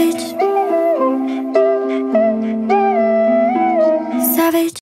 savage. savage